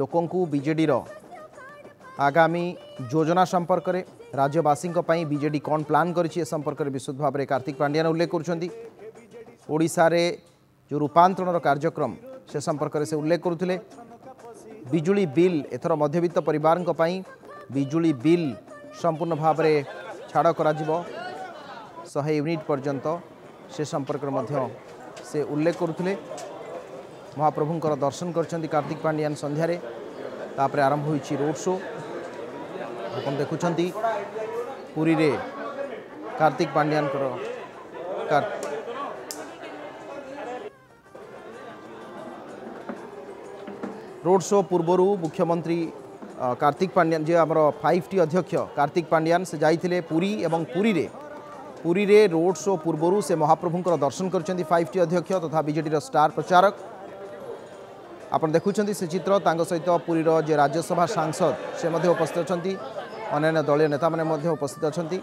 ଲୋକଙ୍କୁ ବିଜେଡ଼ିର ଆଗାମୀ ଯୋଜନା ସମ୍ପର୍କରେ ରାଜ୍ୟବାସୀଙ୍କ ପାଇଁ ବିଜେଡ଼ି କ'ଣ ପ୍ଲାନ୍ କରିଛି ଏ ସମ୍ପର୍କରେ ବିଶୁଦ୍ଧ ଭାବରେ କାର୍ତ୍ତିକ ପାଣ୍ଡିଆନ ଉଲ୍ଲେଖ କରୁଛନ୍ତି ଓଡ଼ିଶାରେ ଯେଉଁ ରୂପାନ୍ତରଣର କାର୍ଯ୍ୟକ୍ରମ ସେ ସମ୍ପର୍କରେ ସେ ଉଲ୍ଲେଖ କରୁଥିଲେ ବିଜୁଳି ବିଲ୍ ଏଥର ମଧ୍ୟବିତ୍ତ ପରିବାରଙ୍କ ପାଇଁ ବିଜୁଳି ବିଲ୍ ସମ୍ପୂର୍ଣ୍ଣ ଭାବରେ ଛାଡ଼ କରାଯିବ ଶହେ ୟୁନିଟ୍ ପର୍ଯ୍ୟନ୍ତ ସେ ସମ୍ପର୍କରେ ମଧ୍ୟ ସେ ଉଲ୍ଲେଖ କରୁଥିଲେ ମହାପ୍ରଭୁଙ୍କର ଦର୍ଶନ କରିଛନ୍ତି କାର୍ତ୍ତିକ ପାଣ୍ଡିଆନ ସନ୍ଧ୍ୟାରେ ତାପରେ ଆରମ୍ଭ ହୋଇଛି ରୋଡ୍ ଶୋ ଆପଣ ଦେଖୁଛନ୍ତି ପୁରୀରେ କାର୍ତ୍ତିକ ପାଣ୍ଡିଆନଙ୍କର ରୋଡ୍ ଶୋ ପୂର୍ବରୁ ମୁଖ୍ୟମନ୍ତ୍ରୀ କାର୍ତ୍ତିକ ପାଣ୍ଡିଆନ ଯିଏ ଆମର ଫାଇଭ୍ ଟି ଅଧ୍ୟକ୍ଷ କାର୍ତ୍ତିକ ପାଣ୍ଡିଆନ ସେ ଯାଇଥିଲେ ପୁରୀ ଏବଂ ପୁରୀରେ ପୁରୀରେ ରୋଡ୍ ଶୋ ପୂର୍ବରୁ ସେ ମହାପ୍ରଭୁଙ୍କର ଦର୍ଶନ କରିଛନ୍ତି ଫାଇଭ୍ ଟି ଅଧ୍ୟକ୍ଷ ତଥା ବିଜେଡ଼ିର ଷ୍ଟାର ପ୍ରଚାରକ ଆପଣ ଦେଖୁଛନ୍ତି ସେ ଚିତ୍ର ତାଙ୍କ ସହିତ ପୁରୀର ଯେ ରାଜ୍ୟସଭା ସାଂସଦ ସେ ମଧ୍ୟ ଉପସ୍ଥିତ ଅଛନ୍ତି ଅନ୍ୟାନ୍ୟ ଦଳୀୟ ନେତାମାନେ ମଧ୍ୟ ଉପସ୍ଥିତ ଅଛନ୍ତି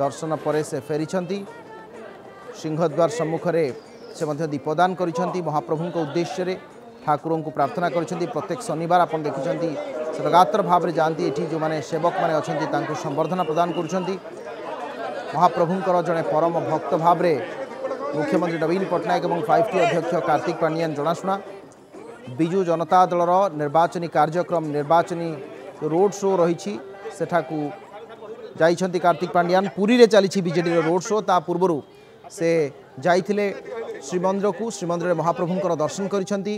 ଦର୍ଶନ ପରେ ସେ ଫେରିଛନ୍ତି ସିଂହଦ୍ୱାର ସମ୍ମୁଖରେ ସେ ମଧ୍ୟ ଦୀପଦାନ କରିଛନ୍ତି ମହାପ୍ରଭୁଙ୍କ ଉଦ୍ଦେଶ୍ୟରେ ଠାକୁରଙ୍କୁ ପ୍ରାର୍ଥନା କରିଛନ୍ତି ପ୍ରତ୍ୟେକ ଶନିବାର ଆପଣ ଦେଖିଛନ୍ତି ସେ ଲଗାତାର ଭାବରେ ଯାଆନ୍ତି ଏଠି ଯେଉଁମାନେ ସେବକମାନେ ଅଛନ୍ତି ତାଙ୍କୁ ସମ୍ବର୍ଦ୍ଧନା ପ୍ରଦାନ କରୁଛନ୍ତି ମହାପ୍ରଭୁଙ୍କର ଜଣେ ପରମ ଭକ୍ତ ଭାବରେ ମୁଖ୍ୟମନ୍ତ୍ରୀ ନବୀନ ପଟ୍ଟନାୟକ ଏବଂ ଫାଇଭ୍ ଟି ଅଧ୍ୟକ୍ଷ କାର୍ତ୍ତିକ ପାଣ୍ଡିଆନ ଜଣାଶୁଣା ବିଜୁ ଜନତା ଦଳର ନିର୍ବାଚନୀ କାର୍ଯ୍ୟକ୍ରମ ନିର୍ବାଚନୀ ରୋଡ୍ ଶୋ ରହିଛି ସେଠାକୁ ଯାଇଛନ୍ତି କାର୍ତ୍ତିକ ପାଣ୍ଡିଆନ ପୁରୀରେ ଚାଲିଛି ବିଜେଡ଼ିର ରୋଡ୍ ଶୋ ତା ପୂର୍ବରୁ ସେ ଯାଇଥିଲେ ଶ୍ରୀମନ୍ଦିରକୁ ଶ୍ରୀମନ୍ଦିରରେ ମହାପ୍ରଭୁଙ୍କର ଦର୍ଶନ କରିଛନ୍ତି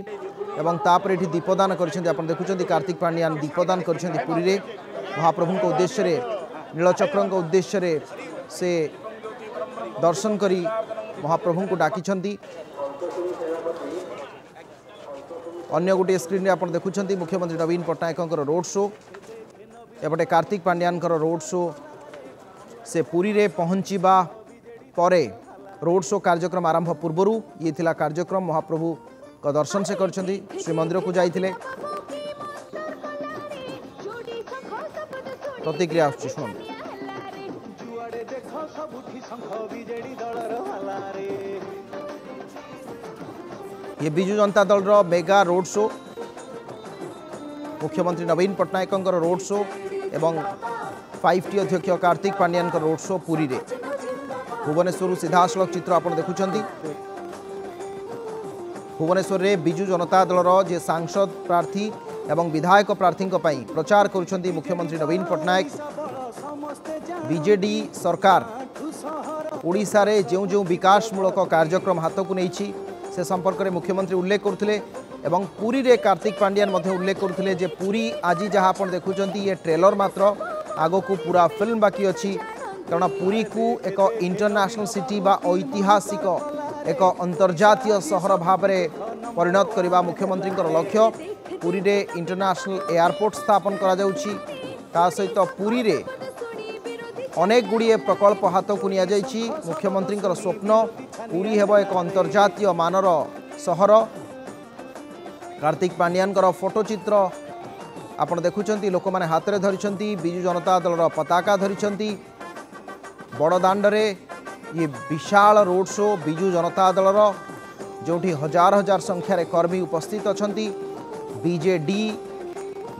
ଏବଂ ତାପରେ ଏଠି ଦୀପଦାନ କରିଛନ୍ତି ଆପଣ ଦେଖୁଛନ୍ତି କାର୍ତ୍ତିକ ପାଣ୍ଡିଆନ ଦୀପଦାନ କରିଛନ୍ତି ପୁରୀରେ ମହାପ୍ରଭୁଙ୍କ ଉଦ୍ଦେଶ୍ୟରେ ନୀଳଚକ୍ରଙ୍କ ଉଦ୍ଦେଶ୍ୟରେ ସେ ଦର୍ଶନ କରି ମହାପ୍ରଭୁଙ୍କୁ ଡାକିଛନ୍ତି अं गोटे स्क्रीन आप देखुं मुख्यमंत्री नवीन पट्टनायक रोड शो एपटे कार्तिक पांड्यान रोड शो से पूरी रे पहुँचवा पर रोड शो कार्यक्रम आरंभ पूर्व ये थिला कार्यक्रम महाप्रभु का दर्शन से करमंदिर को जाते प्रतिक्रिया आ ये Biju Janata Dal mega road show मुख्यमंत्री नवीन पट्टनायक रोड शो एवं फाइव टी अध्यक्ष कार्तिक पांड्यान रोड शो पुरी रे भुवनेश्वर सीधा सड़क चित्र आप देखुं भुवनेश्वर में विजु जनता दल जे सांसद प्रार्थी एवं विधायक प्रार्थी प्रचार कर मुख्यमंत्री नवीन पट्टनायक विजेडी सरकार ओडार जो जो विकासमूलक कार्यक्रम हाथ को नहीं সে সম্পর্কে মুখ্যমন্ত্রী উল্লেখ করুলে এবং পুরীরে কার্তিক পাণ্ডিয়ান উল্লেখ করুলে যে পুরী আজ যা আপনার দেখুম ইয়ে ট্রেলর মাত্র আগকু পুরা ফিল্ম বাকি অন কারণ পুরীকু এক ইন্টারন্যাশনাল সিটি বা ঐতিহাসিক এক অন্তর্জাতীয় সহর ভাবে পরিণত করা মুখ্যমন্ত্রী লক্ষ্য পুরীরে ইন্টারন্যাশনাল এয়ারপোর্ট স্থাপন করা যাচ্ছি তা সহ পুরীরে অনেক গুড়িয়ে প্রকল্প হাতকু নিয়েছি মুখ্যমন্ত্রী স্বপ্ন পুরী হব এক আন্তর্জাতীয় মানর সহর কার্তিক পাণ্ডিয়ান ফটোচিত্র আপনার দেখুছেন লোক মানে হাতের ধরিছেন বিজু জনতা দলর পতাকা ধরিছেন বড়দাণ্ডে ইয়ে বিশাল রোড শো বিজু জনতা দলর যেটি হাজার হাজার সংখ্যার কর্মী উপস্থিত অনেক বিজেডি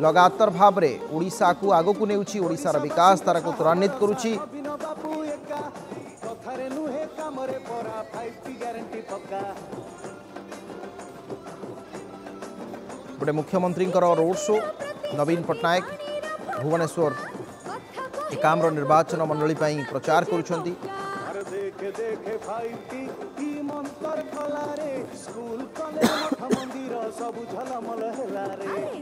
लगातार भाव में ओडा को आग को नेशार विकास तार को त्वरान्वित कर गोटे मुख्यमंत्री रोड शो नवीन पट्टनायक भुवनेश्वर एकाम्र निर्वाचन मंडल प्रचार कर सब झलमल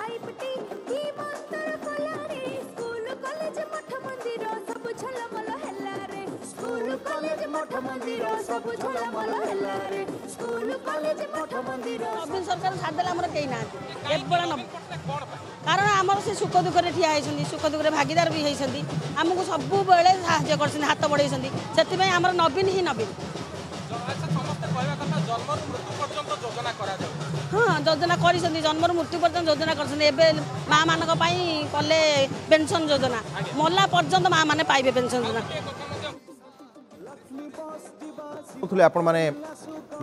ଖାଇପିଟି କି ମନ୍ତର କଲାରେ ସ୍କୁଲ କଲେଜ ମଠ ମନ୍ଦିର ସବୁ ଝଲମଲ ହେଲାରେ ସ୍କୁଲ କଲେଜ ମଠ ମନ୍ଦିର ସବୁ ଝଲମଲ ହେଲାରେ ସ୍କୁଲ କଲେଜ ମଠ ମନ୍ଦିର ନବୀନ ସରକାର ଛାଡ଼ିଦେଲେ ଆମର କେହି ନାହାନ୍ତି କେବଳ କାରଣ ଆମର ସେ ସୁଖ ଦୁଃଖରେ ଠିଆ ହେଇଛନ୍ତି ସୁଖ ଦୁଃଖରେ ଭାଗିଦାର ବି ହେଇଛନ୍ତି ଆମକୁ ସବୁବେଳେ ସାହାଯ୍ୟ କରିଛନ୍ତି ହାତ ବଢ଼େଇଛନ୍ତି ସେଥିପାଇଁ ଆମର ନବୀନ ହିଁ ନବୀନ ହଁ ଯୋଜନା କରିଛନ୍ତି ଜନ୍ମରୁ ମୃତ୍ୟୁ ପର୍ଯ୍ୟନ୍ତ ଯୋଜନା କରିଛନ୍ତି ଏବେ ମା' ମାନଙ୍କ ପାଇଁ କଲେ ପେନ୍ସନ୍ ଯୋଜନା ମଲା ପର୍ଯ୍ୟନ୍ତ ମା' ମାନେ ପାଇବେ ପେନ୍ସନ୍ ଯୋଜନା କହୁଥିଲେ ଆପଣମାନେ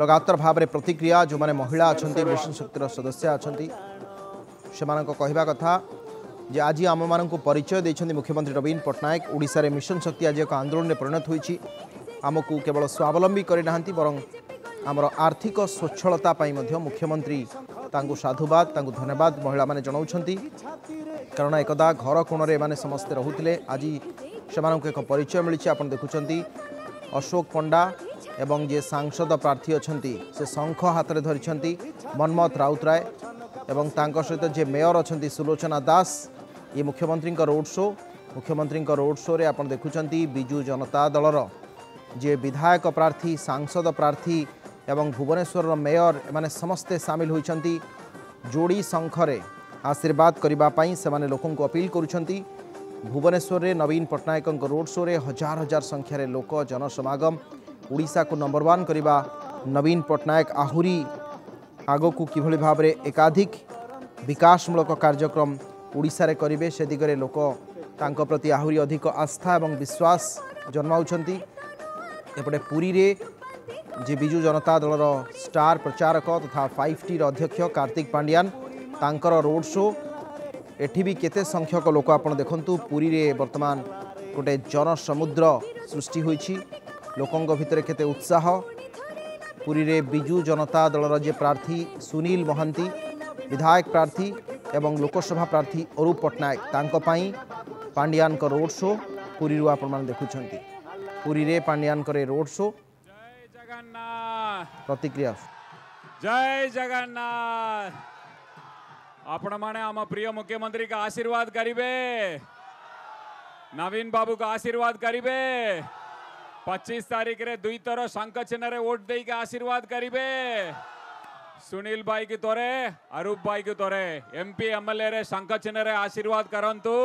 ଲଗାତର ଭାବରେ ପ୍ରତିକ୍ରିୟା ଯେଉଁମାନେ ମହିଳା ଅଛନ୍ତି ମିଶନ ଶକ୍ତିର ସଦସ୍ୟା ଅଛନ୍ତି ସେମାନଙ୍କ କହିବା କଥା ଯେ ଆଜି ଆମମାନଙ୍କୁ ପରିଚୟ ଦେଇଛନ୍ତି ମୁଖ୍ୟମନ୍ତ୍ରୀ ନବୀନ ପଟ୍ଟନାୟକ ଓଡ଼ିଶାରେ ମିଶନ ଶକ୍ତି ଆଜି ଏକ ଆନ୍ଦୋଳନରେ ପରିଣତ ହୋଇଛି ଆମକୁ କେବଳ ସ୍ୱାବଲମ୍ବୀ କରିନାହାନ୍ତି ବରଂ ଆମର ଆର୍ଥିକ ସ୍ୱଚ୍ଛଳତା ପାଇଁ ମଧ୍ୟ ମୁଖ୍ୟମନ୍ତ୍ରୀ ତାଙ୍କୁ ସାଧୁବାଦ ତାଙ୍କୁ ଧନ୍ୟବାଦ ମହିଳାମାନେ ଜଣାଉଛନ୍ତି କାରଣ ଏକଦା ଘର କୋଣରେ ଏମାନେ ସମସ୍ତେ ରହୁଥିଲେ ଆଜି ସେମାନଙ୍କୁ ଏକ ପରିଚୟ ମିଳିଛି ଆପଣ ଦେଖୁଛନ୍ତି ଅଶୋକ ପଣ୍ଡା ଏବଂ ଯିଏ ସାଂସଦ ପ୍ରାର୍ଥୀ ଅଛନ୍ତି ସେ ଶଙ୍ଖ ହାତରେ ଧରିଛନ୍ତି ମନ୍ମଥ ରାଉତରାୟ ଏବଂ ତାଙ୍କ ସହିତ ଯିଏ ମେୟର ଅଛନ୍ତି ସୁଲୋଚନା ଦାସ ଇଏ ମୁଖ୍ୟମନ୍ତ୍ରୀଙ୍କ ରୋଡ୍ ଶୋ ମୁଖ୍ୟମନ୍ତ୍ରୀଙ୍କ ରୋଡ୍ ଶୋରେ ଆପଣ ଦେଖୁଛନ୍ତି ବିଜୁ ଜନତା ଦଳର ଯିଏ ବିଧାୟକ ପ୍ରାର୍ଥୀ ସାଂସଦ ପ୍ରାର୍ଥୀ एवं भुवनेश्वर मेयर एमाने समस्ते सामिल होती जोड़ी शखरे आशीर्वाद करने लोक अपिल करुँच भुवनेश्वर में नवीन पट्टनायक रोड शो हजार हजार संख्यार लोक जनसमगम ओडा को नंबर वन करवा नवीन पट्टनायक आहरी आग को किभली भाव में एकाधिक विकासमूलक कार्यक्रम ओडार करे से दिगरे लोक प्रति आहरी अधिक आस्था और विश्वास जन्माऊँच एपटे में જે બીજુ જનતા દળર સ્ટાર પ્રચારક તથા ફાઇવ ટીર અધ્યક્ષ કાર્તિક પાંડિયાન તાંકર રોડ શો ଏଠି ବି କେତେ ସଂଖ୍ୟକ ଲୋକ ଆପଣ ଦେଖନ୍ତୁ ପୁରୀରେ ବର୍ତ୍ତମାନ ଗୋଟେ ଜନସମୁଦ୍ର ସୃଷ୍ଟି ହୋଇଛି ଲୋକଙ୍କ ଭିତରେ କେତେ ଉତ୍ସାହ ପୁରୀରେ ବିଜୁ ଜନତା ଦଳର ଯେ ପ୍ରାର୍ଥୀ ସୁନୀଲ ମହାନ୍ତି ବିଧାୟକ ପ୍ରାର୍ଥୀ ଏବଂ ଲୋକସଭା ପ୍ରାର୍ଥୀ ଅରୁପ ପଟ୍ଟନାୟକ ତାଙ୍କ ପାଇଁ ପାଣ୍ଡିଆନଙ୍କ ରୋଡ୍ ଶୋ ପୁରୀରୁ ଆପଣମାନେ ଦେଖୁଛନ୍ତି ପୁରୀରେ ପାଣ୍ଡିଆନଙ୍କର ରୋଡ୍ ଶୋ જગન્નાથ પ્રતિક્રિયા જય જગન્નાથ આ પ્રમાણે આમાં પ્રિય મુખ્યમંત્રી કા આશીર્વાદ કરીબે नवीन बाबू का आशीर्वाद करीबे 25 तारीख रे दुई तरह शंख चिन्ह वोट दे के आशीर्वाद करीबे सुनील भाई की तोरे अरूप भाई की तोरे एमपी एमएलए रे शंख चिन्ह आशीर्वाद करंतु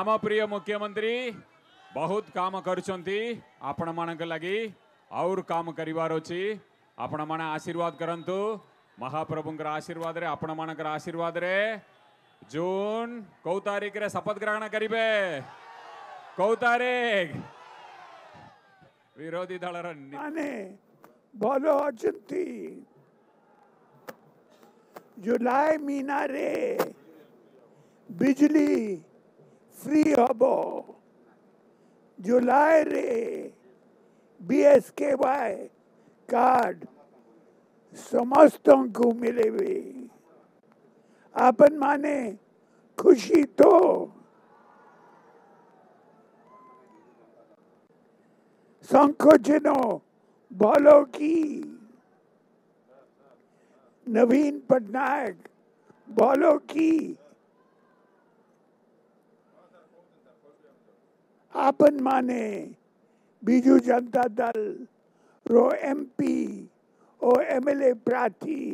आम प्रिय मुख्यमंत्री बहुत काम କରୁଛନ୍ତି ଆପଣମାନଙ୍କ ଲାଗି ଆହୁରି କାମ କରିବାର ଅଛି ଆପଣମାନେ ଆଶୀର୍ବାଦ କରନ୍ତୁ ମହାପ୍ରଭୁଙ୍କର ଆଶୀର୍ବାଦରେ ଆପଣମାନଙ୍କର ଆଶୀର୍ବାଦରେ ଜୁନ୍ କେଉଁ ତାରିଖରେ ଶପଥ ଗ୍ରହଣ କରିବେ କେଉଁ ତାରିଖ ବିରୋଧୀ ଦଳର ମାନେ ଭଲ ଅଛନ୍ତି ଜୁଲାଇ ମହିନାରେ ବିଜୁଳି ଫ୍ରି ହେବ जुलाई रे बी एस के वाय कार्ड को मिले वे आपन माने खुशी तो संकोचनो बोलो की नवीन पटनायक बोलो की આપન માને બીજું જનતા દલ રો એમપી ઓ એમએલએ પ્રાર્થી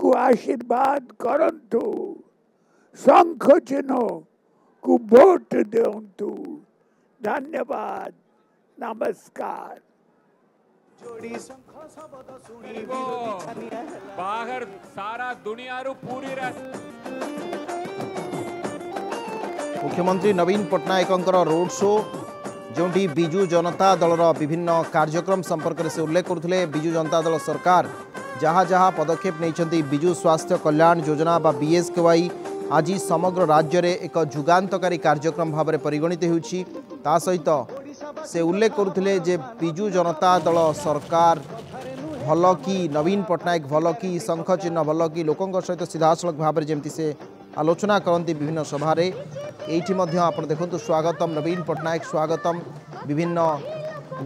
કુ આશીર્વાદ કરંતુ શંખજનો કુ વોટ દેવંતુ ધન્યવાદ નમસ્કાર બહાર સારા દુનિયાનું પૂરી રહે মুখ্যমন্ত্রী নবীন পট্টনাকর রোড শো যেটি বিজু জনতা দলর বিভিন্ন কার্যক্রম সম্পর্কে সে উল্লেখ করুলে বিজু জনতা দল সরকার যা যা পদক্ষেপ নিয়েছেন বিজু স্বাস্থ্য কল্যাণ যোজনা বা বিএসকেওয়াই আজ সমগ্র রাজ্যের এক যুগান্তকারী কার্যক্রম ভাবে পরিগণিত হয়েছি তা সহিত সে উল্লেখ করুলে যে বিজু জনতা দল সরকার ଭଲ କି ନବୀନ ପଟ୍ଟନାୟକ ଭଲ କି ଶଙ୍ଖ ଚିହ୍ନ ଭଲ କି ଲୋକଙ୍କ ସହିତ ସିଧାସଳଖ ଭାବରେ ଯେମିତି ସେ আলোচনা করতে বিভিন্ন সভার এইটি আপনার দেখুন স্বাগতম নবীন পট্টনাক স্বাগতম বিভিন্ন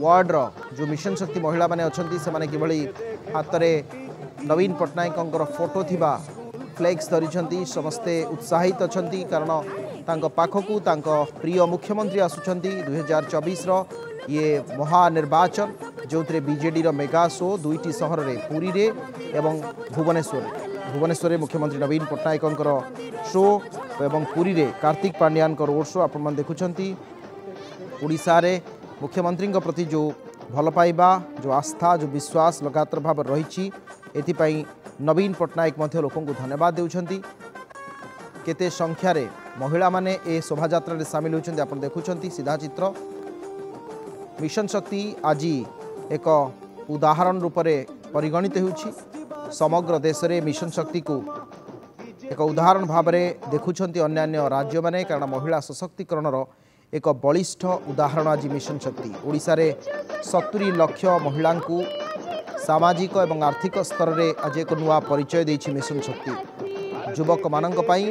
ওয়ার্ডর যে মিশন শক্তি মহিলা মানে অনেক কিভাবে হাতরে নবীন পট্টনাকর ফটো থাকা ফ্লেক্স ধরি সমস্তে উৎসাহিত অন কারণ পাখক ପାଖକୁ প্রিয় মুখ্যমন্ত্রী আসুচার ଆସୁଛନ୍ତି ଦୁଇହଜାର ଚବିଶର ଇଏ ମହାନିର୍ବାଚନ ଯେଉଁଥିରେ ବିଜେଡ଼ିର ମେଗା ଶୋ ଦୁଇଟି ସହରରେ ପୁରୀରେ ଏବଂ ଭୁବନେଶ୍ୱରରେ ভুবনেশ্বরে মুখ্যমন্ত্রী নবীন পট্টনাকর শো এবং পুরীরে কার্তিক পাণ্ডিয়ানর রোড শো আপনার দেখুম ওড়শার মুখ্যমন্ত্রী প্রতি যে ভাল পাইবা যে আস্থা যে বিশ্বাস লগাতার ভাবে রয়েছে এপাই নবীন পট্টনাক লোক ধন্যবাদ দেওয়া কেতে সংখ্যার মহিলা মানে এ শোভাযাত্রার সামিল হয়েছেন আপনার দেখুম সিধা চিত্র মিশন শক্তি আজি এক উদাহরণ রূপে পরিগণিত হচ্ছে ସମଗ୍ର ଦେଶରେ ମିଶନ ଶକ୍ତିକୁ ଏକ ଉଦାହରଣ ଭାବରେ ଦେଖୁଛନ୍ତି ଅନ୍ୟାନ୍ୟ ରାଜ୍ୟମାନେ କାରଣ ମହିଳା ସଶକ୍ତିକରଣର ଏକ ବଳିଷ୍ଠ ଉଦାହରଣ ଆଜି ମିଶନ ଶକ୍ତି ଓଡ଼ିଶାରେ ସତୁରି ଲକ୍ଷ ମହିଳାଙ୍କୁ ସାମାଜିକ ଏବଂ ଆର୍ଥିକ ସ୍ତରରେ ଆଜି ଏକ ନୂଆ ପରିଚୟ ଦେଇଛି ମିଶନ ଶକ୍ତି ଯୁବକମାନଙ୍କ ପାଇଁ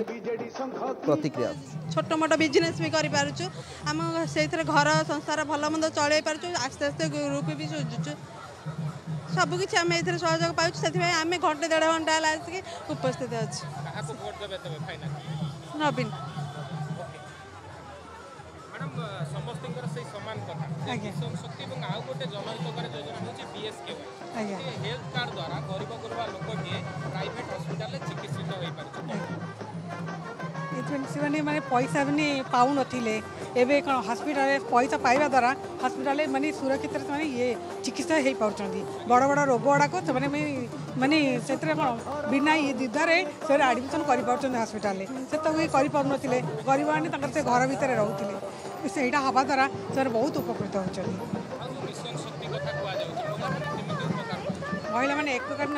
ପ୍ରତିକ୍ରିୟା ଛୋଟ ମୋଟ ବିଜନେସ୍ ବି କରିପାରୁଛୁ ଆମ ସେଇଥିରେ ଘର ସଂସାର ଭଲ ମନ୍ଦ ଚଳେଇ ପାରୁଛୁ ଆସ୍ତେ ଆସ୍ତେ ଗ୍ରୁପ୍ ବି ସୁଝୁଛୁ ସବୁକିଛି ଆମେ ଏଥିରେ ସହଯୋଗ ପାଉଛୁ ସେଥିପାଇଁ ଆମେ ଘଣ୍ଟେ ଦେଢ଼ ଘଣ୍ଟା ହେଲା ଆସିକି ଉପସ୍ଥିତ ଅଛୁ ନବୀନ ସମସ୍ତଙ୍କର ସେଇ ସମାନ କଥା ମିଶନ ଶକ୍ତି ଏବଂ ଆଉ ଗୋଟେ ଜନହିତକାରୀ ଯୋଜନା ହେଉଛି ବିଏସ୍କେୱାଇ ହେଲ୍ଥ କାର୍ଡ ଦ୍ୱାରା ଗରିବ ଗୁରୁବା ଲୋକଟିଏ ପ୍ରାଇଭେଟ୍ ହସ୍ପିଟାଲରେ ଚିକିତ୍ସିତ ହୋଇପାରୁଛି ଏଥିପାଇଁ ସେମାନେ ମାନେ ପଇସା ମାନେ ପାଉନଥିଲେ ଏବେ କ'ଣ ହସ୍ପିଟାଲରେ ପଇସା ପାଇବା ଦ୍ୱାରା ହସ୍ପିଟାଲରେ ମାନେ ସୁରକ୍ଷିତରେ ସେମାନେ ଇଏ ଚିକିତ୍ସା ହୋଇପାରୁଛନ୍ତି ବଡ଼ ବଡ଼ ରୋଗ ଗୁଡ଼ାକ ସେମାନେ ମାନେ ସେଥିରେ କ'ଣ ବିନା ଇଏ ଦ୍ୱିଧାରେ ସେମାନେ ଆଡ଼ମିସନ୍ କରିପାରୁଛନ୍ତି ହସ୍ପିଟାଲରେ ସେତକ ବି କରିପାରୁନଥିଲେ ଗରିବମାନେ ତାଙ୍କର ସେ ଘର ଭିତରେ ରହୁଥିଲେ ସେଇଟା ହେବା ଦ୍ୱାରା ସେମାନେ ବହୁତ ଉପକୃତ ହେଉଛନ୍ତି महिला मैंने एककालीन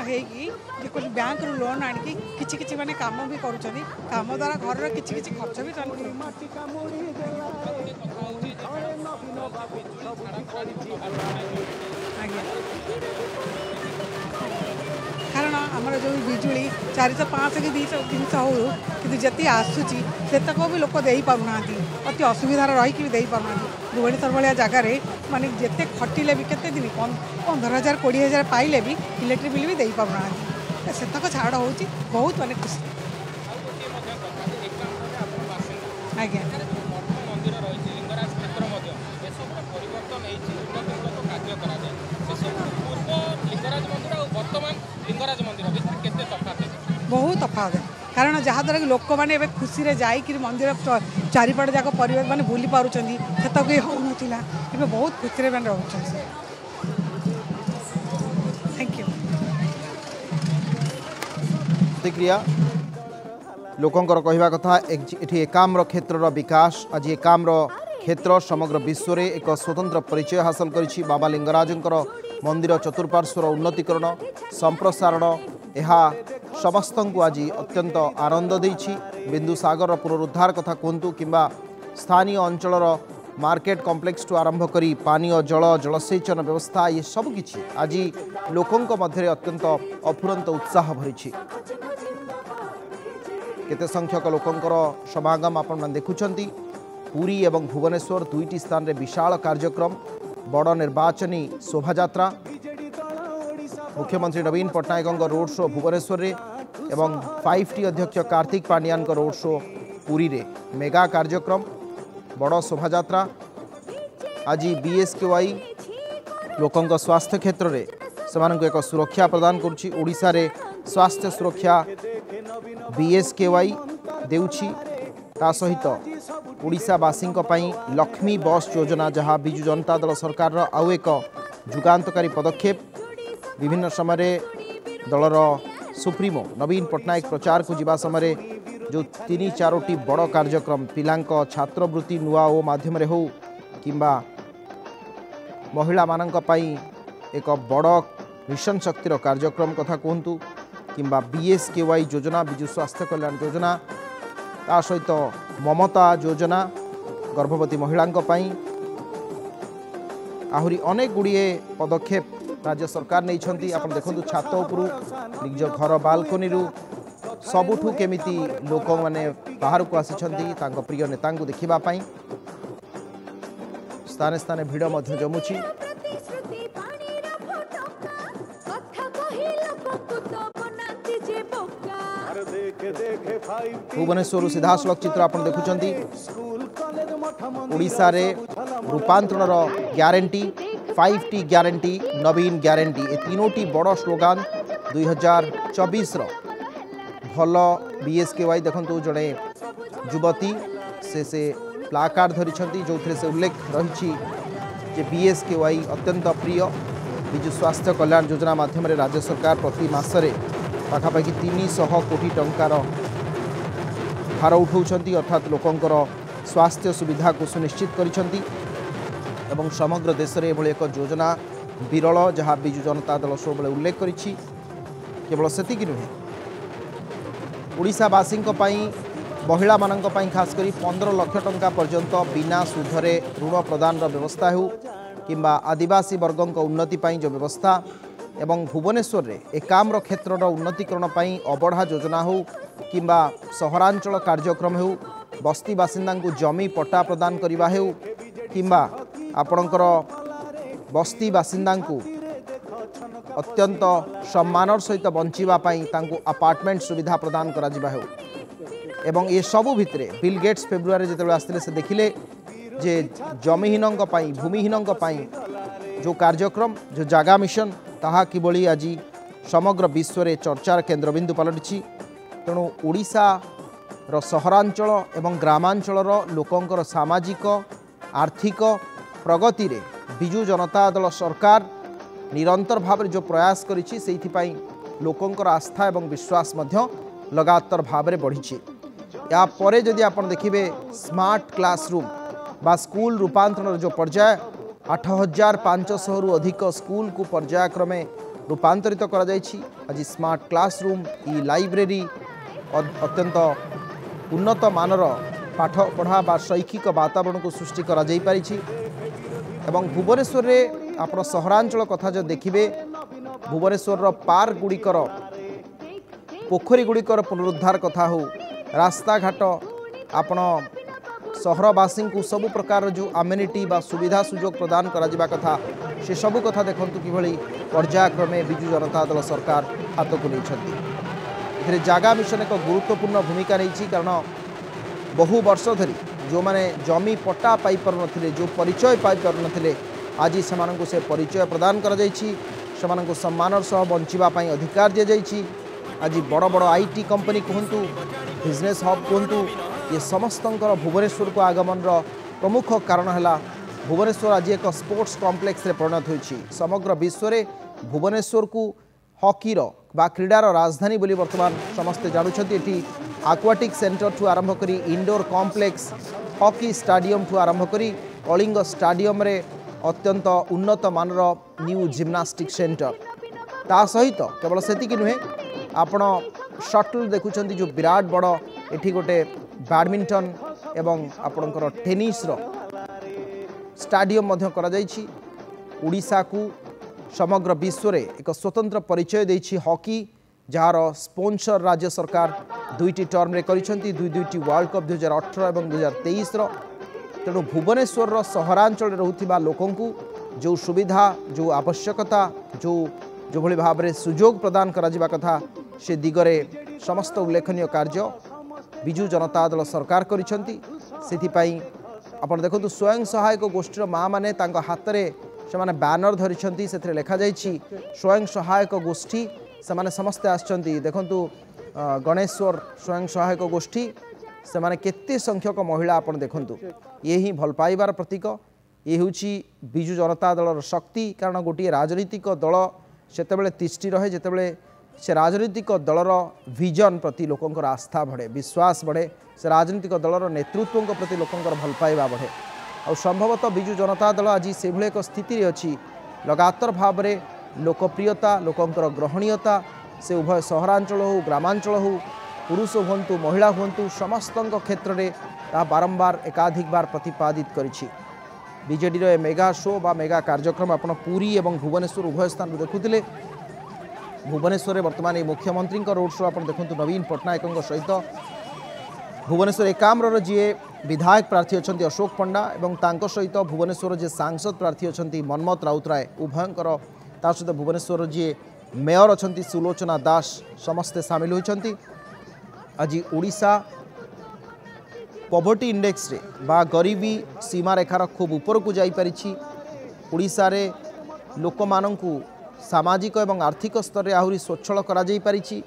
हो बैंक रू लोन आणिकी किसी किसी मैंने कम भी कर द्वारा घर किसी किसी खर्च भी कारण आम जो विजुड़ी चार सौ पाँच कि हो कि जी आसूची सेतक भी लोक दे पारना अति असुविधार रहीकि भी दे पारना भुवनेश्वर भाया जगार मानते खटिले भी केते दिन पंदर हजार कोड़े हजार पाइले भी इलेक्ट्रिक बिल भी दे पाऊना सेतक छाड़ हूँ बहुत मानते खुश बहुत तफात कारण जहाद्वर कि लोक मैंने खुशी से जाकि मंदिर चारिपट जाक पर मानते बुली पार्टी सेत हो ना बहुत खुशी रहा रोच ପ୍ରତିକ୍ରିୟା ଲୋକଙ୍କର କହିବା କଥା ଏଠି ଏକାମ୍ର କ୍ଷେତ୍ରର ବିକାଶ ଆଜି ଏକାମ୍ର କ୍ଷେତ୍ର ସମଗ୍ର ବିଶ୍ୱରେ ଏକ ସ୍ୱତନ୍ତ୍ର ପରିଚୟ ହାସଲ କରିଛି ବାବା ଲିଙ୍ଗରାଜଙ୍କର ମନ୍ଦିର ଚତୁଃପାର୍ଶ୍ୱର ଉନ୍ନତିକରଣ ସମ୍ପ୍ରସାରଣ ଏହା ସମସ୍ତଙ୍କୁ ଆଜି ଅତ୍ୟନ୍ତ ଆନନ୍ଦ ଦେଇଛି ବିନ୍ଦୁସାଗରର ପୁନରୁଦ୍ଧାର କଥା କୁହନ୍ତୁ କିମ୍ବା ସ୍ଥାନୀୟ ଅଞ୍ଚଳର ମାର୍କେଟ କମ୍ପ୍ଲେକ୍ସଠୁ ଆରମ୍ଭ କରି ପାନୀୟ ଜଳ ଜଳସେଚନ ବ୍ୟବସ୍ଥା ଏସବୁ କିଛି ଆଜି ଲୋକଙ୍କ ମଧ୍ୟରେ ଅତ୍ୟନ୍ତ ଅଫୁରନ୍ତ ଉତ୍ସାହ ଭରିଛି କେତେ ସଂଖ୍ୟକ ଲୋକଙ୍କର ସମାଗମ ଆପଣମାନେ ଦେଖୁଛନ୍ତି ପୁରୀ ଏବଂ ଭୁବନେଶ୍ୱର ଦୁଇଟି ସ୍ଥାନରେ ବିଶାଳ କାର୍ଯ୍ୟକ୍ରମ ବଡ଼ ନିର୍ବାଚନୀ ଶୋଭାଯାତ୍ରା ମୁଖ୍ୟମନ୍ତ୍ରୀ ନବୀନ ପଟ୍ଟନାୟକଙ୍କ ରୋଡ୍ ଶୋ ଭୁବନେଶ୍ୱରରେ ଏବଂ ଫାଇଭ୍ ଟି ଅଧ୍ୟକ୍ଷ କାର୍ତ୍ତିକ ପାଣ୍ଡିଆନଙ୍କ ରୋଡ୍ ଶୋ ପୁରୀରେ ମେଗା କାର୍ଯ୍ୟକ୍ରମ ବଡ଼ ଶୋଭାଯାତ୍ରା ଆଜି ବିଏସ୍କେୱାଇ ଲୋକଙ୍କ ସ୍ୱାସ୍ଥ୍ୟ କ୍ଷେତ୍ରରେ ସେମାନଙ୍କୁ ଏକ ସୁରକ୍ଷା ପ୍ରଦାନ କରୁଛି ଓଡ଼ିଶାରେ ସ୍ୱାସ୍ଥ୍ୟ ସୁରକ୍ଷା ବିଏସ୍କେୱାଇ ଦେଉଛି ତା ସହିତ ଓଡ଼ିଶାବାସୀଙ୍କ ପାଇଁ ଲକ୍ଷ୍ମୀ ବସ୍ ଯୋଜନା ଯାହା ବିଜୁ ଜନତା ଦଳ ସରକାରର ଆଉ ଏକ ଯୁଗାନ୍ତକାରୀ ପଦକ୍ଷେପ ବିଭିନ୍ନ ସମୟରେ ଦଳର ସୁପ୍ରିମୋ ନବୀନ ପଟ୍ଟନାୟକ ପ୍ରଚାରକୁ ଯିବା ସମୟରେ ଯେଉଁ ତିନି ଚାରୋଟି ବଡ଼ କାର୍ଯ୍ୟକ୍ରମ ପିଲାଙ୍କ ଛାତ୍ରବୃତ୍ତି ନୂଆ ଓ ମାଧ୍ୟମରେ ହେଉ କିମ୍ବା ମହିଳାମାନଙ୍କ ପାଇଁ ଏକ ବଡ଼ ମିଶନ ଶକ୍ତିର କାର୍ଯ୍ୟକ୍ରମ କଥା କୁହନ୍ତୁ কিংবা বিএসকেওয়াই যোজনা বিজু স্বাস্থ্য কল্যাণ যোজনা তা সহিত মমতা যোজনা গর্ভবতী মহিলাঙ্ক পাই আহুরি অনেক গুড়িয়ে পদক্ষেপ রাজ্য সরকার নিয়েছেন আপনার দেখুন ছাত উপরু নিজ ঘর বালকনিরু সবুঠু କେମିତି লোক মানে ଆସିଛନ୍ତି ତାଙ୍କ ପ୍ରିୟ প্রিয় নেতা দেখা স্থানে স্থানে ভিড় ମଧ୍ୟ ଜମୁଛି भुवनेश्वर सीधा सड़क चित्र आप देखुं ଓଡ଼ିଶାରେ रूपातरण guarantee five T guarantee Naveen guarantee ए तीनोटी बड़ स्लोगान दुई हजार चबीस भल वाई देखु जड़े युवती से से प्लाकार्ड धरी जो से उल्लेख रही वाई अत्यंत प्रिय विजु स्वास्थ्य कल्याण योजना मध्यम राज्य सरकार प्रतिमास पखापाखि तीन शह कोटी टकर ଭାର ଉଠାଉଛନ୍ତି ଅର୍ଥାତ୍ ଲୋକଙ୍କର ସ୍ୱାସ୍ଥ୍ୟ ସୁବିଧାକୁ ସୁନିଶ୍ଚିତ କରିଛନ୍ତି ଏବଂ ସମଗ୍ର ଦେଶରେ ଏଭଳି ଏକ ଯୋଜନା ବିରଳ ଯାହା ବିଜୁ ଜନତା ଦଳ ସବୁବେଳେ ଉଲ୍ଲେଖ କରିଛି କେବଳ ସେତିକି ନୁହେଁ ଓଡ଼ିଶାବାସୀଙ୍କ ପାଇଁ ମହିଳାମାନଙ୍କ ପାଇଁ ଖାସ୍ କରି ପନ୍ଦର ଲକ୍ଷ ଟଙ୍କା ପର୍ଯ୍ୟନ୍ତ ବିନା ସୁଧରେ ଋଣ ପ୍ରଦାନର ବ୍ୟବସ୍ଥା ହେଉ କିମ୍ବା ଆଦିବାସୀ ବର୍ଗଙ୍କ ଉନ୍ନତି ପାଇଁ ଯେଉଁ ବ୍ୟବସ୍ଥା ଏବଂ ଭୁବନେଶ୍ୱରରେ ଏ କାମର କ୍ଷେତ୍ରର ଉନ୍ନତିକରଣ ପାଇଁ ଅବଢ଼ା ଯୋଜନା ହେଉ କିମ୍ବା ସହରାଞ୍ଚଳ କାର୍ଯ୍ୟକ୍ରମ ହେଉ ବସ୍ତି ବାସିନ୍ଦାଙ୍କୁ ଜମି ପଟ୍ଟା ପ୍ରଦାନ କରିବା ହେଉ କିମ୍ବା ଆପଣଙ୍କର ବସ୍ତି ବାସିନ୍ଦାଙ୍କୁ ଅତ୍ୟନ୍ତ ସମ୍ମାନର ସହିତ ବଞ୍ଚିବା ପାଇଁ ତାଙ୍କୁ ଆପାର୍ଟମେଣ୍ଟ ସୁବିଧା ପ୍ରଦାନ କରାଯିବା ହେଉ ଏବଂ ଏସବୁ ଭିତରେ ବିଲ୍ ଗେଟ୍ସ ଫେବୃଆରୀରେ ଯେତେବେଳେ ଆସିଥିଲେ ସେ ଦେଖିଲେ ଯେ ଜମିହୀନଙ୍କ ପାଇଁ ଭୂମିହୀନଙ୍କ ପାଇଁ ଯେଉଁ କାର୍ଯ୍ୟକ୍ରମ ଯେଉଁ ଜାଗା ମିଶନ ତାହା କିଭଳି ଆଜି ସମଗ୍ର ବିଶ୍ୱରେ ଚର୍ଚ୍ଚାର କେନ୍ଦ୍ରବିନ୍ଦୁ ପାଲଟିଛି ତେଣୁ ଓଡ଼ିଶାର ସହରାଞ୍ଚଳ ଏବଂ ଗ୍ରାମାଞ୍ଚଳର ଲୋକଙ୍କର ସାମାଜିକ ଆର୍ଥିକ ପ୍ରଗତିରେ ବିଜୁ ଜନତା ଦଳ ସରକାର ନିରନ୍ତର ଭାବରେ ଯେଉଁ ପ୍ରୟାସ କରିଛି ସେଇଥିପାଇଁ ଲୋକଙ୍କର ଆସ୍ଥା ଏବଂ ବିଶ୍ୱାସ ମଧ୍ୟ ଲଗାତାର ଭାବରେ ବଢ଼ିଛି ଏହାପରେ ଯଦି ଆପଣ ଦେଖିବେ ସ୍ମାର୍ଟ କ୍ଲାସରୁମ୍ ବା ସ୍କୁଲ ରୂପାନ୍ତରଣର ଯେଉଁ ପର୍ଯ୍ୟାୟ আঠ হাজার পাঁচশহরু অধিক স্কুল কু পর্যায়ক্রমে রূপান্তরিত করা যাই আজ স্মার্ট ক্লাসরুম ই লাইব্রেরি অত্যন্ত উন্নত মানর পাঠ পড়া বা শৈক্ষিক বাতাবরণ সৃষ্টি করা যাইপারিছি এবং ভুবনেশ্বরের আপনার সহরাঞ্চল কথা যদি দেখবে ভুবনেশ্বরর পার্ক গুড়িকর পোখরী গুড়িকর পুনরুদ্ধার কথা হো রাস্তাঘাট আপনার ସହରବାସୀଙ୍କୁ ସବୁ ପ୍ରକାରର ଯେଉଁ ଆମେନିଟି ବା ସୁବିଧା ସୁଯୋଗ ପ୍ରଦାନ କରାଯିବା କଥା ସେସବୁ କଥା ଦେଖନ୍ତୁ କିଭଳି ପର୍ଯ୍ୟାୟକ୍ରମେ ବିଜୁ ଜନତା ଦଳ ସରକାର ହାତକୁ ନେଇଛନ୍ତି ଏଥିରେ ଜାଗା ମିଶନ ଏକ ଗୁରୁତ୍ୱପୂର୍ଣ୍ଣ ଭୂମିକା ନେଇଛି କାରଣ ବହୁ ବର୍ଷ ଧରି ଯେଉଁମାନେ ଜମି ପଟ୍ଟା ପାଇପାରୁନଥିଲେ ଯେଉଁ ପରିଚୟ ପାଇପାରୁନଥିଲେ ଆଜି ସେମାନଙ୍କୁ ସେ ପରିଚୟ ପ୍ରଦାନ କରାଯାଇଛି ସେମାନଙ୍କୁ ସମ୍ମାନର ସହ ବଞ୍ଚିବା ପାଇଁ ଅଧିକାର ଦିଆଯାଇଛି ଆଜି ବଡ଼ ବଡ଼ ଆଇ ଟି କମ୍ପାନୀ କୁହନ୍ତୁ ବିଜନେସ୍ ହବ୍ କୁହନ୍ତୁ ये ସମସ୍ତଙ୍କର ଭୁବନେଶ୍ୱରକୁ ଆଗମନର ପ୍ରମୁଖ କାରଣ ହେଲା ଭୁବନେଶ୍ୱର ଆଜି ଏକ ସ୍ପୋର୍ଟସ୍ କମ୍ପ୍ଲେକ୍ସରେ ପରିଣତ ହୋଇଛି ସମଗ୍ର ବିଶ୍ୱରେ ଭୁବନେଶ୍ୱରକୁ ହକିର ବା କ୍ରୀଡ଼ାର ରାଜଧାନୀ ବୋଲି ବର୍ତ୍ତମାନ ସମସ୍ତେ ଜାଣୁଛନ୍ତି ଏଠି ଆକ୍ୱାଟିକ୍ ସେଣ୍ଟର୍ଠୁ ଆରମ୍ଭ କରି ଇଣ୍ଡୋର କମ୍ପ୍ଲେକ୍ସ ହକି ଷ୍ଟାଡିୟମ୍ଠୁ ଆରମ୍ଭ କରି କଳିଙ୍ଗ ଷ୍ଟାଡିୟମ୍ରେ ଅତ୍ୟନ୍ତ ଉନ୍ନତମାନର ନ୍ୟୁ ଜିମ୍ନାଷ୍ଟିକ୍ ସେଣ୍ଟର୍ ତା ସହିତ କେବଳ ସେତିକି ନୁହେଁ ଆପଣ ସଟଲ୍ ଦେଖୁଛନ୍ତି ଯେଉଁ ବିରାଟ ବଡ଼ ଏଠି ଗୋଟେ ବ୍ୟାଡ଼ମିଣ୍ଟନ ଏବଂ ଆପଣଙ୍କର ଟେନିସ୍ର ଷ୍ଟାଡିୟମ୍ ମଧ୍ୟ କରାଯାଇଛି ଓଡ଼ିଶାକୁ ସମଗ୍ର ବିଶ୍ୱରେ ଏକ ସ୍ୱତନ୍ତ୍ର ପରିଚୟ ଦେଇଛି ହକି ଯାହାର ସ୍ପନ୍ସର ରାଜ୍ୟ ସରକାର ଦୁଇଟି ଟର୍ମରେ କରିଛନ୍ତି ଦୁଇ ଦୁଇଟି ୱାର୍ଲଡ଼ କପ୍ ଦୁଇହଜାର ଅଠର ଏବଂ ଦୁଇହଜାର ତେଇଶର ତେଣୁ ଭୁବନେଶ୍ୱରର ସହରାଞ୍ଚଳରେ ରହୁଥିବା ଲୋକଙ୍କୁ ଯେଉଁ ସୁବିଧା ଯେଉଁ ଆବଶ୍ୟକତା ଯେଉଁ ଯେଉଁଭଳି ଭାବରେ ସୁଯୋଗ ପ୍ରଦାନ କରାଯିବା କଥା ସେ ଦିଗରେ ସମସ୍ତ ଉଲ୍ଲେଖନୀୟ କାର୍ଯ୍ୟ ବିଜୁ ଜନତା ଦଳ ସରକାର କରିଛନ୍ତି ସେଥିପାଇଁ ଆପଣ ଦେଖନ୍ତୁ ସ୍ୱୟଂ ସହାୟକ ଗୋଷ୍ଠୀର ମାଆମାନେ ତାଙ୍କ ହାତରେ ସେମାନେ ବ୍ୟାନର ଧରିଛନ୍ତି ସେଥିରେ ଲେଖାଯାଇଛି ସ୍ୱୟଂ ସହାୟକ ଗୋଷ୍ଠୀ ସେମାନେ ସମସ୍ତେ ଆସିଛନ୍ତି ଦେଖନ୍ତୁ ଗଣେଶ୍ୱର ସ୍ୱୟଂ ସହାୟକ ଗୋଷ୍ଠୀ ସେମାନେ କେତେ ସଂଖ୍ୟକ ମହିଳା ଆପଣ ଦେଖନ୍ତୁ ଇଏ ହିଁ ଭଲ ପାଇବାର ପ୍ରତୀକ ଇଏ ହେଉଛି ବିଜୁ ଜନତା ଦଳର ଶକ୍ତି କାରଣ ଗୋଟିଏ ରାଜନୈତିକ ଦଳ ସେତେବେଳେ ତିଷ୍ଠି ରହେ ଯେତେବେଳେ ସେ ରାଜନୈତିକ ଦଳର ଭିଜନ୍ ପ୍ରତି ଲୋକଙ୍କର ଆସ୍ଥା ବଢ଼େ ବିଶ୍ୱାସ ବଢ଼େ ସେ ରାଜନୈତିକ ଦଳର ନେତୃତ୍ୱଙ୍କ ପ୍ରତି ଲୋକଙ୍କର ଭଲ ପାଇବା ବଢ଼େ ଆଉ ସମ୍ଭବତଃ ବିଜୁ ଜନତା ଦଳ ଆଜି ସେଭଳି ଏକ ସ୍ଥିତିରେ ଅଛି ଲଗାତାର ଭାବରେ ଲୋକପ୍ରିୟତା ଲୋକଙ୍କର ଗ୍ରହଣୀୟତା ସେ ଉଭୟ ସହରାଞ୍ଚଳ ହେଉ ଗ୍ରାମାଞ୍ଚଳ ହେଉ ପୁରୁଷ ହୁଅନ୍ତୁ ମହିଳା ହୁଅନ୍ତୁ ସମସ୍ତଙ୍କ କ୍ଷେତ୍ରରେ ତାହା ବାରମ୍ବାର ଏକାଧିକବାର ପ୍ରତିପାଦିତ କରିଛି ବିଜେଡ଼ିର ଏ ମେଗା ଶୋ ବା ମେଗା କାର୍ଯ୍ୟକ୍ରମ ଆପଣ ପୁରୀ ଏବଂ ଭୁବନେଶ୍ୱର ଉଭୟ ସ୍ଥାନରୁ ଦେଖୁଥିଲେ ভুবনেশ্বরের বর্তমান এই মুখ্যমন্ত্রী রোড শো আপনার দেখুন নবীন পট্টনায়ক সহিত ভুবনেশ্বর একাম্রর যে বিধায়ক প্রার্থী অনেক অশোক পণ্ডা এবং তাঙ্ক সহিত ভুবনেশ্বর যে সাংসদ প্রার্থী অনেক মন্মথ রাউতরায় উভয়ঙ্কর তা সহ ভুবনেশ্বর যে মেয়র অনেক সুলোচনা দাস সমস্তে সামিল হয়েছেন আজ ওড়শা পভর্টি ইন্ডেক্সরে বা গরিবী সীমারেখার খুব উপরকু যাইপারি ওড়শার লোক মানুষ সামাজিক এবং আর্থিক স্তরে আহরি স্বচ্ছল করা যাইপারিছি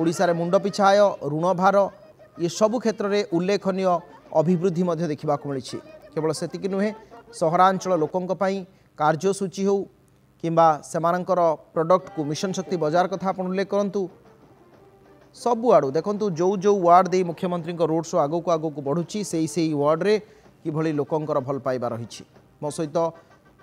ଓଡ଼ିଶାରେ ମୁଣ୍ଡପିଛା ଆୟ ଋଣ ଭାର ଏସବୁ କ୍ଷେତ୍ରରେ ଉଲ୍ଲେଖନୀୟ ଅଭିବୃଦ୍ଧି ମଧ୍ୟ ଦେଖିବାକୁ ମିଳିଛି କେବଳ ସେତିକି ନୁହେଁ ସହରାଞ୍ଚଳ ଲୋକଙ୍କ ପାଇଁ କାର୍ଯ୍ୟସୂଚୀ ହେଉ କିମ୍ବା ସେମାନଙ୍କର ପ୍ରଡ଼କ୍ଟକୁ ମିଶନ ଶକ୍ତି ବଜାର କଥା ଆପଣ ଉଲ୍ଲେଖ କରନ୍ତୁ ସବୁଆଡ଼ୁ ଦେଖନ୍ତୁ ଯେଉଁ ଯେଉଁ ୱାର୍ଡ଼ ଦେଇ ମୁଖ୍ୟମନ୍ତ୍ରୀଙ୍କ ରୋଡ଼ ଶୋ ଆଗକୁ ଆଗକୁ ବଢ଼ୁଛି ସେଇ ସେଇ ୱାର୍ଡ଼ରେ କିଭଳି ଲୋକଙ୍କର ଭଲ ପାଇବା ରହିଛି ମୋ ସହିତ